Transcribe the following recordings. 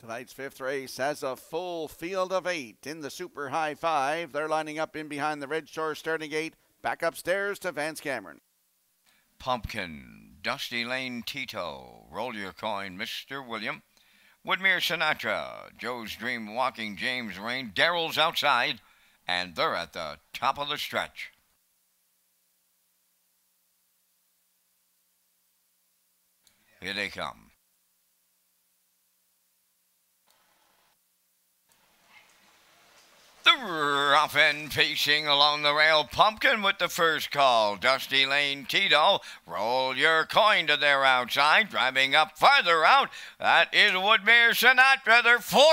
Tonight's fifth race has a full field of eight in the Super High Five. They're lining up in behind the Red Shore starting gate. Back upstairs to Vance Cameron. Pumpkin, Dusty Lane Tito, Roll Your Coin, Mr. William, Woodmere Sinatra, Joe's Dream Walking, James Rain, Daryl's outside, and they're at the top of the stretch. Here they come. The Ruffin pacing along the rail pumpkin with the first call. Dusty Lane Tito, roll your coin to their outside, driving up farther out. That is Woodmere Sinatra, they're 4 1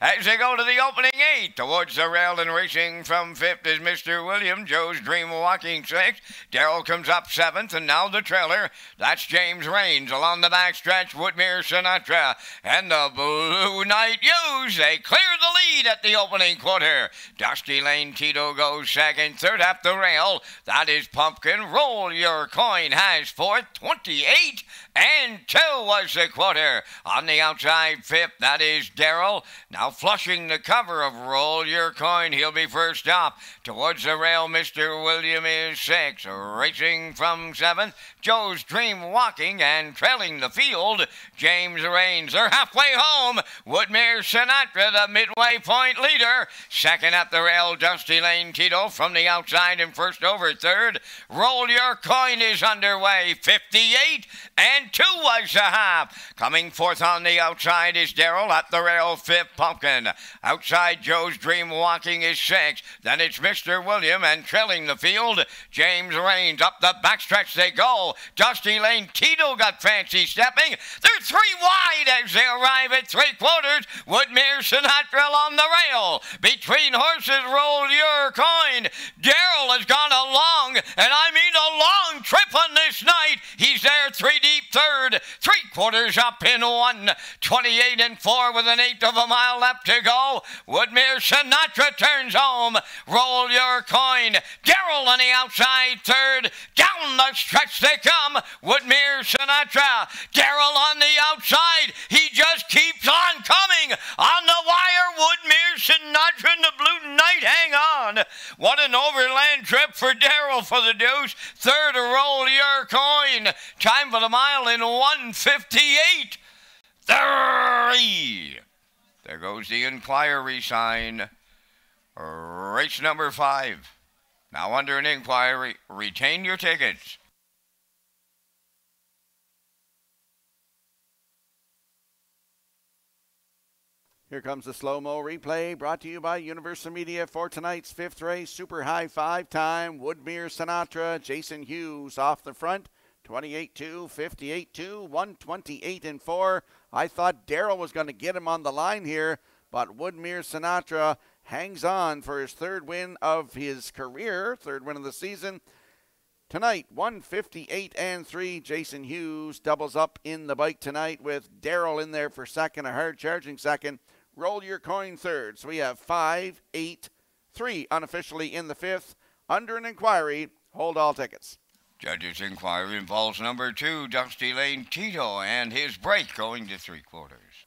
as they go to the opening eight. Towards the rail and racing from fifth is Mr. William Joe's Dream Walking sixth. Daryl comes up seventh, and now the trailer. That's James Raines along the back stretch. Woodmere Sinatra and the Blue Knight Use. They clear the lead at the opening quarter. Dusty Lane Tito goes second, third up the rail. That is Pumpkin. Roll your coin has fourth, 28 and two was the quarter. On the outside fifth, that is Daryl. Now flushing the cover of Roll Your Coin. He'll be first up. Towards the rail, Mr. William is six. Racing from seventh, Joe's Dream walking and trailing the field. James Rains. They're halfway home. Woodmere Sinatra, the midway point leader. Second up the rail, Dusty Lane Tito from the outside and first over third. Roll Your Coin is underway. 58 and two was a half. Coming forth on the outside is Daryl at the rail, fifth Pumpkin. Outside Joe's Dream walking is six. Then it's Mr. William and trailing the field. James Rains up the backstretch they go. Dusty Lane Tito got fancy stepping. They're three wide as they arrive at three quarters. Woodmere Sinatra on the rail. Between horses roll your coin. Daryl has gone a long, and I mean a long trip on this night. He's there three deep third. Three quarters up in one. 28 and four with an eighth of a mile left to go. Woodmere Sinatra turns home. Roll your coin. Daryl on the outside third. Down the stretch they come. Woodmere Sinatra. Daryl on the outside. He just keeps on coming. On the wire, Woodmere Sinatra and the Blue Knight hang on. What an overland trip for Daryl for the deuce. Third, roll your coin. Time for the mile in 158. Three. There goes the inquiry sign. Race number five. Now under an inquiry, retain your tickets. Here comes the slow mo replay brought to you by Universal Media for tonight's fifth race, Super High Five time. Woodmere Sinatra, Jason Hughes off the front, 28 2, 58 2, 128 and 4. I thought Daryl was going to get him on the line here, but Woodmere Sinatra hangs on for his third win of his career, third win of the season. Tonight, 158 and 3. Jason Hughes doubles up in the bike tonight with Daryl in there for second, a hard charging second. Roll your coin third. So we have five, eight, three unofficially in the fifth. Under an inquiry, hold all tickets. Judge's inquiry involves number two, Dusty Lane Tito, and his break going to three quarters.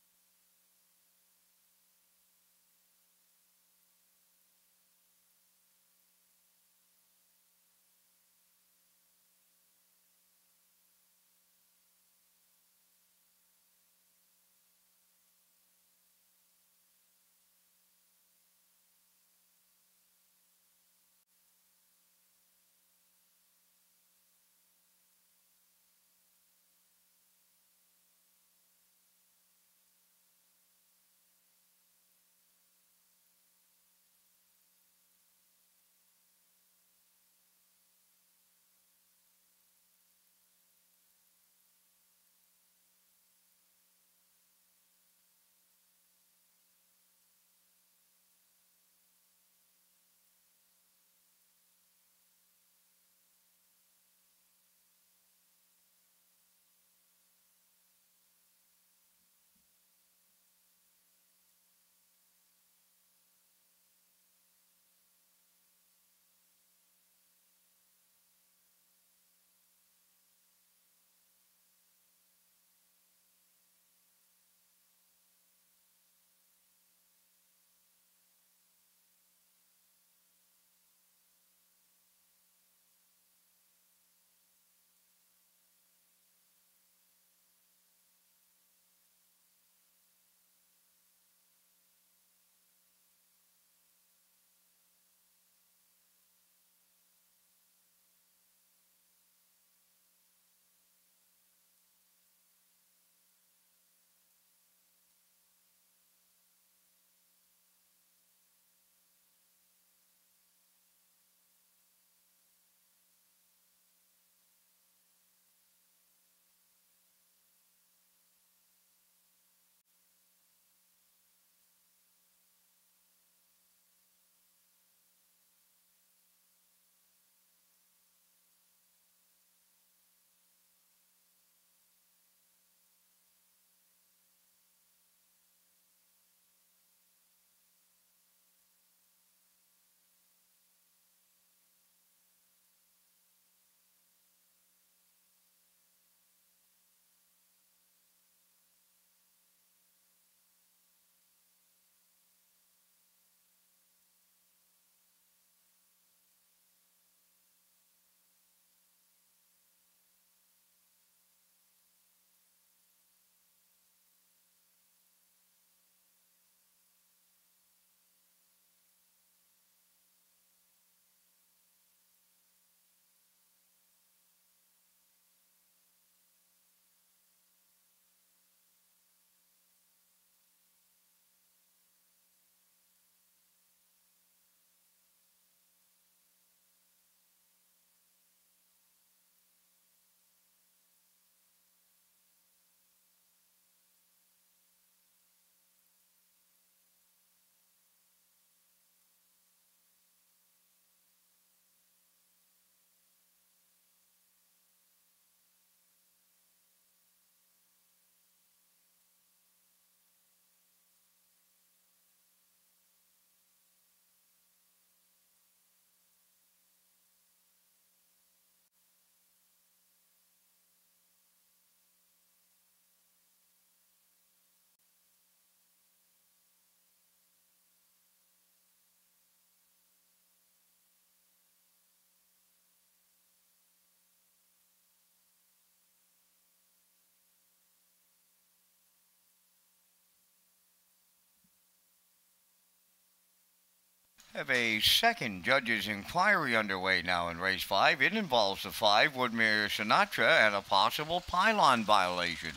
Have a second judge's inquiry underway now in race five. It involves the five Woodmere Sinatra and a possible pylon violation.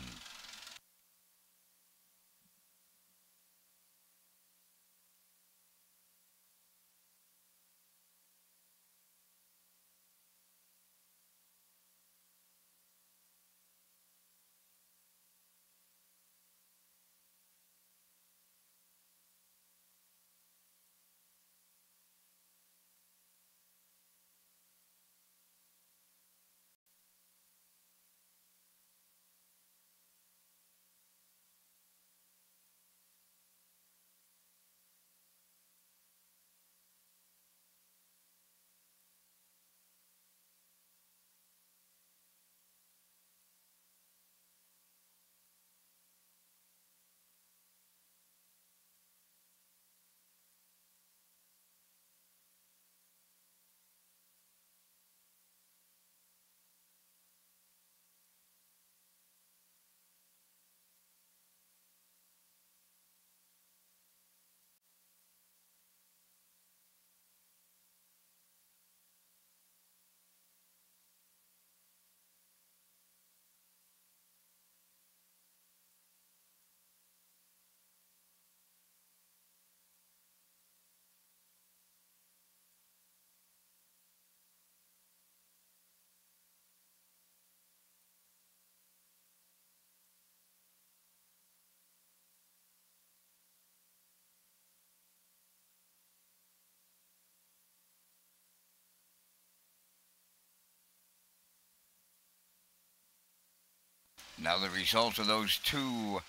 Now, the results of those two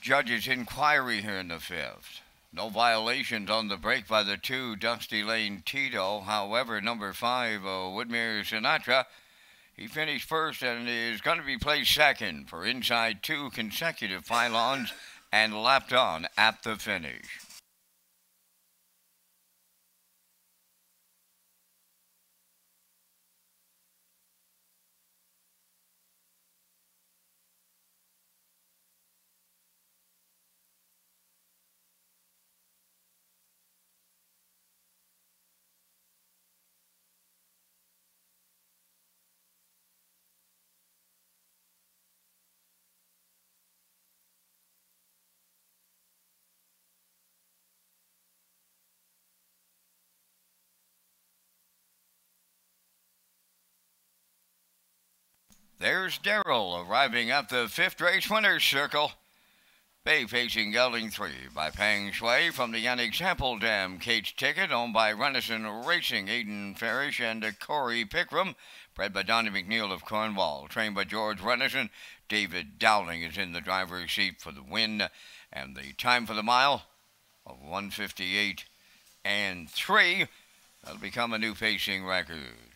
judges' inquiry here in the fifth. No violations on the break by the two, Dusty Lane Tito. However, number five, uh, Woodmere Sinatra, he finished first and is going to be placed second for inside two consecutive pylons and lapped on at the finish. There's Daryl arriving at the fifth race winner's circle. Bay facing gelding three by Pang Shui from the unexample Dam Cage ticket owned by Renison Racing, Aiden Farish and Corey Pickram. Bred by Donnie McNeil of Cornwall, trained by George Renison. David Dowling is in the driver's seat for the win. And the time for the mile of 158 and 3. That'll become a new pacing record.